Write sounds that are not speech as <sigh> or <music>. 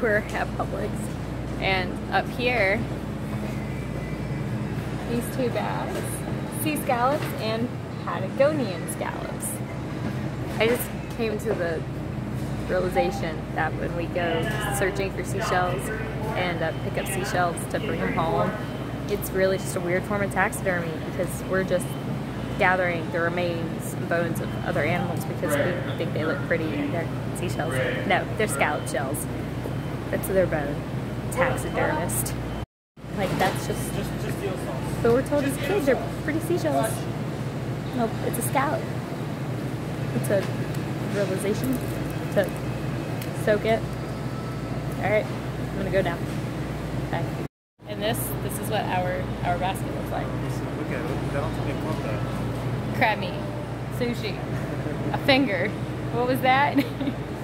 we're at Publix. And up here, these two bags, sea scallops and Patagonian scallops. I just came to the realization that when we go searching for seashells and uh, pick up seashells to bring them home, it's really just a weird form of taxidermy because we're just gathering the remains and bones of other animals because we think they look pretty and they're seashells. No, they're scallop shells. That's their bone. Taxidermist. Like that's just. But we're told these kids they're pretty seashells. Nope, it's a scallop. It's a realization to soak it. All right, I'm gonna go now. Bye. And this, this is what our our basket looks like. Look at it. They don't tell me what the. Crab meat, sushi, a finger. What was that? <laughs>